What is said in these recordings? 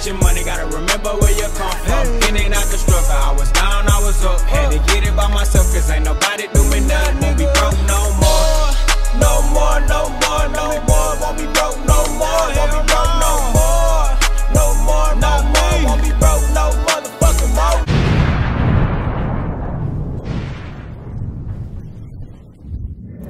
get your money, gotta remember where you come from. In and out the struggle, I was down, I was up. Had to get it by myself, cause ain't nobody do me nothing. Won't be broke no more. No more, no more, no more. Won't be broke no more. Won't be broke no more. No more, no more. Won't be broke no motherfucking more.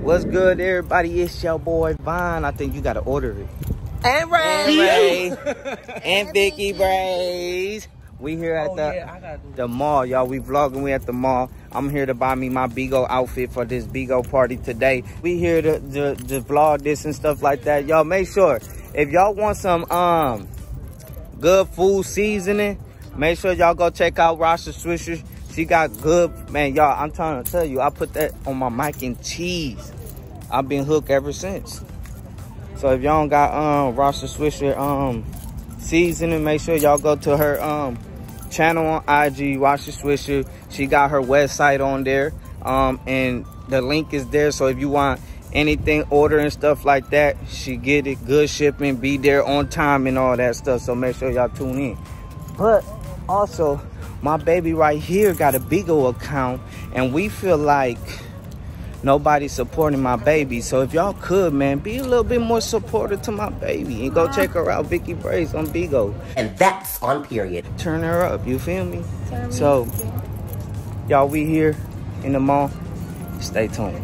What's good, everybody? It's your boy Von. I think you gotta order it. And Rae. And Rae. and Vicky Braze. We here at Oh, the yeah, I gotta do the mall, y'all. We vlogging. We at the mall. I'm here to buy me my Bigo outfit for this Bigo party today. We here to, to, to vlog this and stuff like that. Y'all make sure if y'all want some um good food seasoning, make sure y'all go check out Rasta Swisher. She got good, man, y'all. I'm trying to tell you, I put that on my mac and cheese. I've been hooked ever since. So if y'all don't got um Rasta Swisher um seasoning, make sure y'all go to her um channel on IG, Rasta Swisher. She got her website on there. Um and the link is there. So if you want anything order and stuff like that, she get it good shipping, be there on time and all that stuff. So make sure y'all tune in. But also, my baby right here got a Bigo account, and we feel like nobody's supporting my baby. So if y'all could, man, be a little bit more supportive to my baby and go check her out, Vicky Brace on Bigo. And that's on period. Turn her up, you feel me? So, y'all, we here in the mall. Stay tuned.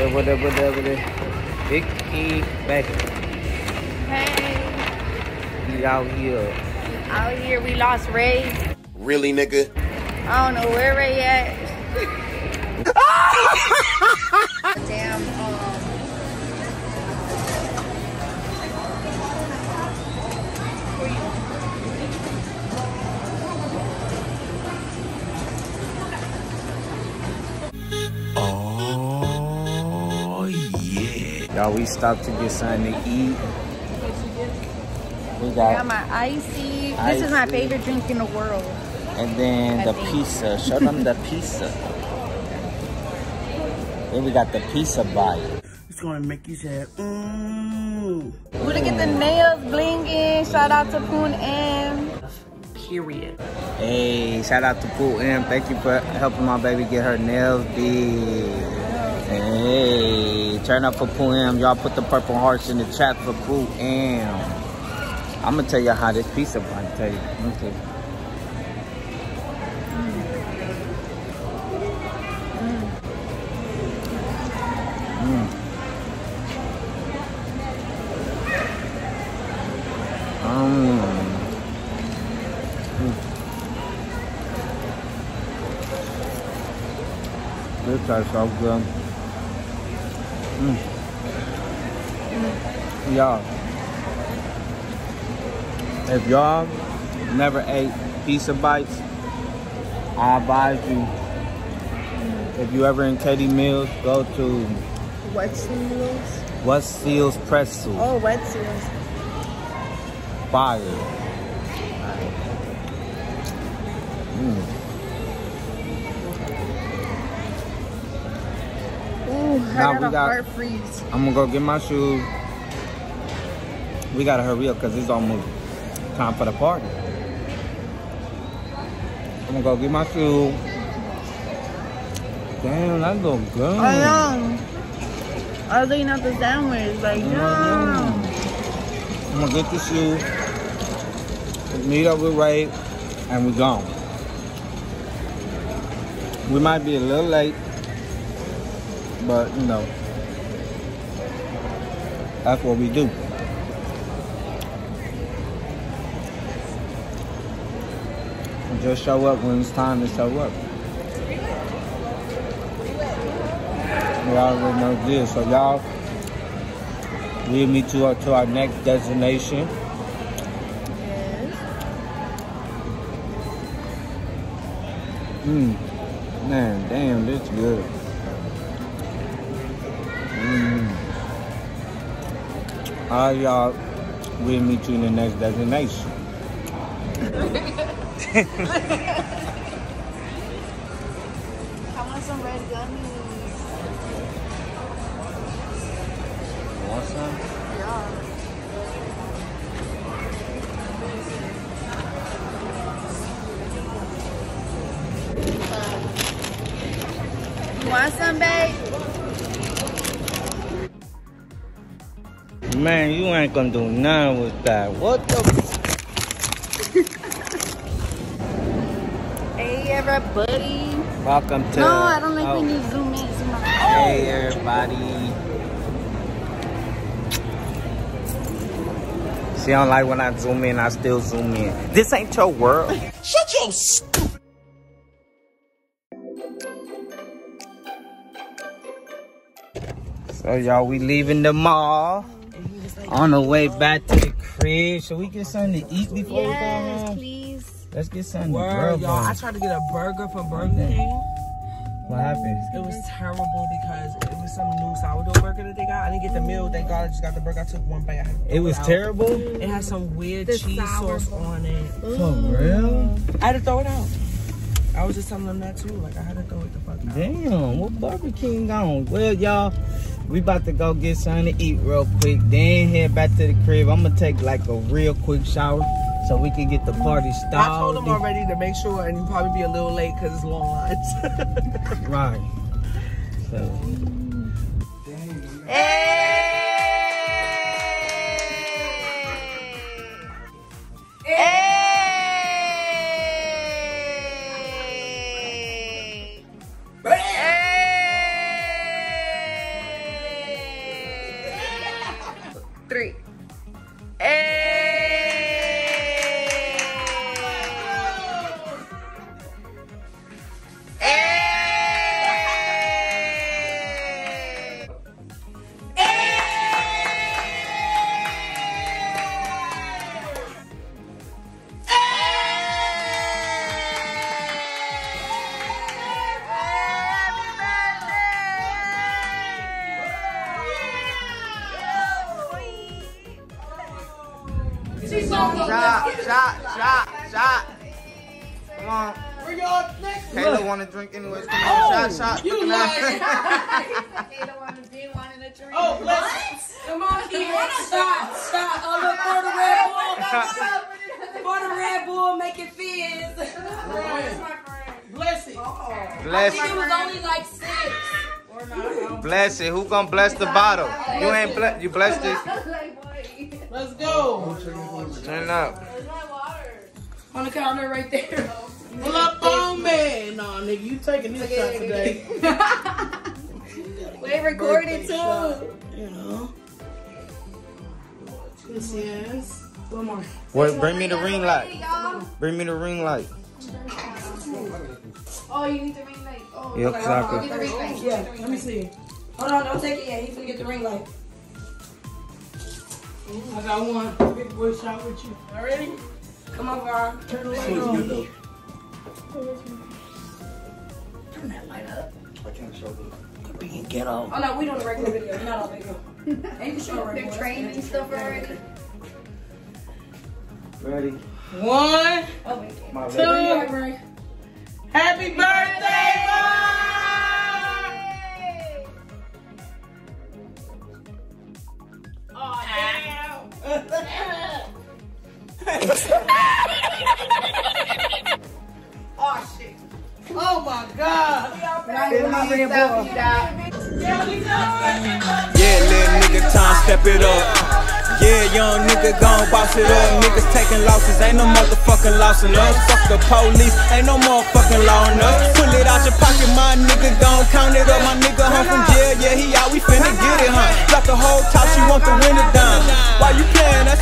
What up, what up, what up, what up? Vicky Becky. Hey, We out here. out here we lost Rae. Really, nigga? I don't know where Rae at. Damn. Y'all, we stopped to get something to eat. We I got got, my icy. This is my favorite drink in the world. and then I the think. pizza. Show them the pizza. Then we got the pizza bite. It's gonna make you say, mmm. Who to get the nails blinging? Shout out to Poon M. Period. Hey, shout out to Pooh M. Thank you for helping my baby get her nails did. Hey, turn up for Pooh M. Y'all put the purple hearts in the chat for Pooh M. I'm gonna tell you how this you. Let me tell you. Mm. Mm. Mm. This tastes so good. Mm. Y'all, if y'all never ate pizza bites, I advise you. If you ever in Katy Mills, go to Wet seals? Wetzel's Pretzel. Oh, Wetzel's. Fire. Mm. I we got a got- heart freeze. I'm gonna go get my shoes. We gotta hurry up because it's almost time for the party. I'm gonna go get my shoes. Damn, that look good. I know. I was looking at the sandwich, like, Mm. yeah. I'm gonna get the shoes. Meet up with Ray, and we're gone. We might be a little late, but you know, that's what we do. Just show up when it's time to show up. We already know this, so y'all lead me to our, to our next destination. Mmm. Man, damn, this good. All y'all with me to the next destination. want some red gummies. Want some? Yeah. You want some, babe? Man, you ain't gonna do nothing with that. What the? Hey, everybody. Welcome to. No, I don't think oh, we need to zoom in. Zoom out. Hey, everybody. She don't like when I zoom in, I still zoom in. This ain't your world. Shut your stupid. So y'all, we leaving the mall. On the way back to the crib. Should we get something to eat before we go Yes, home? please. Let's get something to Word, y'all. I tried to get a burger from Burger King. What happened? It was terrible because it was some new sourdough burger that they got. I didn't get the meal. Thank God I just got the burger. I took one bite. I had to It was out. terrible? It had some weird The cheese sour sauce on it. For real? I had to throw it out. I was just telling them that too. Like I had to throw it the fuck out. Damn, what Burger King gone? Well, y'all, we about to go get something to eat real quick. Then head back to the crib. I'm gonna take like a real quick shower so we can get the party started. I told them already to make sure, and you probably be a little late because it's long lines. Right. So, Three. Shot, shot, shot, shot. Come on. Kayla want to drink anyways. Come on, shot, shot. You oh, bless Come on, keep Stop, stop. Oh, look for the Red Bull. For the Red Bull, make it fizz. Bless it. Bless It I think it. was only like six. Bless it. Who gonna bless the bottle? You ain't bless. You blessed it. Let's go. Turn up. On the counter right there. Pull up on me. Nah, nigga, you taking this shot today. We recorded too. You know. Yes, yes. One more. Wait, bring me the ring light. Bring me the ring light. Oh, you need the ring light. Oh, Yep, exactly. get the ring light. Yeah, let me see. Hold on, don't take it yet. He's gonna get the ring light. I got one big boy shot with you. All ready? Come on, Von. Turn the light on. Turn that light up. I can't show the being ghetto. Oh no, we doing a regular video. We're not on video. Ain't the show They're training and stuff already. Ready? One, Oh. My two, happy birthday, Oh, shit. Oh, my God. Yeah, little nigga, time step it up. Yeah, young nigga gon' boss it up. Niggas taking losses, ain't no motherfucking loss in us. Fuck the police, ain't no motherfucking law in us. Pull it out your pocket, my nigga gon' count it up. My nigga home from jail, yeah, he out, we finna get it, huh? Drop the whole top, she want the winner down.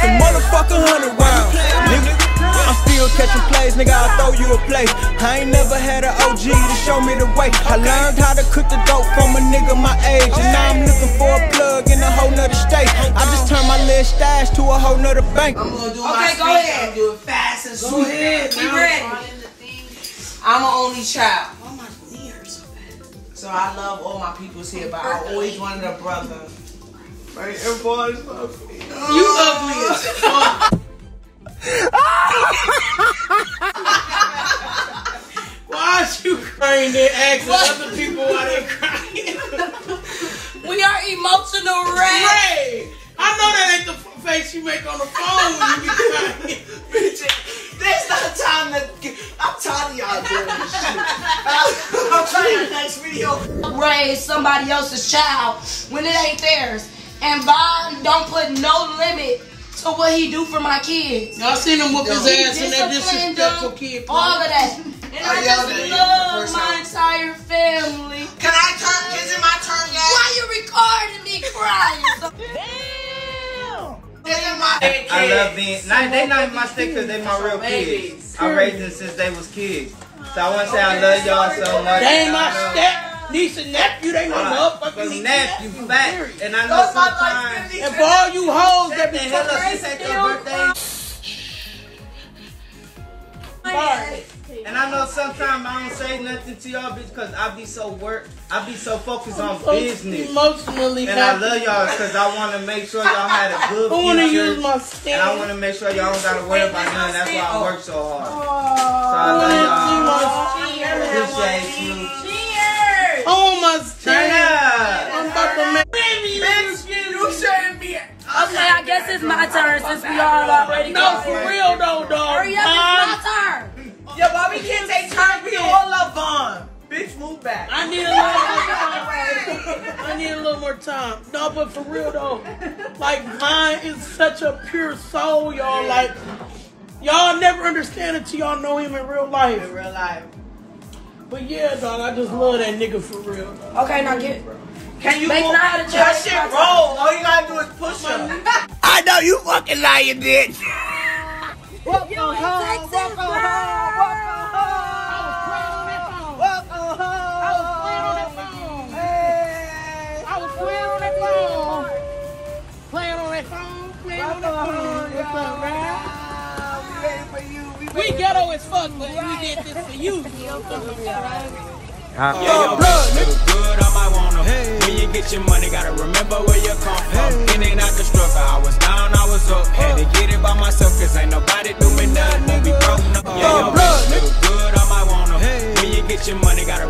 A motherfucking hundred round. Nigga, I'm still catching plays, nigga, I'll throw you a plate. I ain't never had an OG to show me the way. I learned how to cook the dope from a nigga my age. And now I'm looking for a plug in a whole nother state. I just turned my little stash to a whole nother bank. I'm gonna do Okay, my go speech. ahead. I'm do it fast and Go sweet. ahead. Be ready. I'm an only child. So I love all my peoples here, but I always wanted a brother. My inbox ugly. You ugly as fuck. why are you crying and asking what? other people why they crying? we are emotional Rae. Rae. I know that ain't the face you make on the phone when you be crying. Bitch, there's not time to get, I'm tired of y'all doing this shit. I'll, I'll try your next video. Raise somebody else's child when it ain't theirs. And Von don't put no limit to what he do for my kids. Y'all seen him whoop his He ass in that disciplined disrespectful them, kid. all of that. And I I just at you the love my time. entire family. Can I turn? Is it my turn yet? Why you recording me crying? Is it my I love being. Not, they not my stick because they my real kids. I raised them since they was kids. So I want to say I love y'all so much. They ain't my I step, niece and nephew. They my motherfucking niece nephew, and period. And I know sometimes. And for all you hoes that be the hell up, fucking this ain't your birthday. And I know sometimes I don't say nothing to y'all because I be so work, I be so focused on So business. Emotionally And I love y'all because I want to make sure y'all had a good I want to use my And I want to make sure y'all don't got to worry about nothing. That's why I work so hard. So I I love y'all. Appreciate you. I want my Turn stand. up. I'm about to make You shouldn't be. Okay, I guess it's my turn since we all already No, for real though, dog. Hurry up, it's my turn. Yo, Bobby can't take turns. We all love Von. Bitch, move back. I need a little more time. I need a little more time. No, but for real though, like mine is such a pure soul, y'all. Like y'all never understand it till y'all know him in real life. In real life. But yeah, dog, I just love that nigga for real. Dog. Okay, now get. Can you Make move? not a That shit roll. All you gotta do is push him. I know you fucking lying, bitch. Welcome home, welcome home, welcome home. I was playing on that phone. Welcome home. I was playing on that phone. Hey. I was playing on that phone. Playing on that phone. Playing on that phone. What's up, man? We ready for you. We We ready. ghetto as fuck, but we did this for you. Yeah, your bitch look good, I might want 'em. When you get your money, gotta remember where you come from. In and out the struggle, I was down, I was up. Uh. Had to get it by myself, cause ain't nobody do me nothing. When we broke, no. Yeah, your bitch look good, I might want 'em. When you get your money, gotta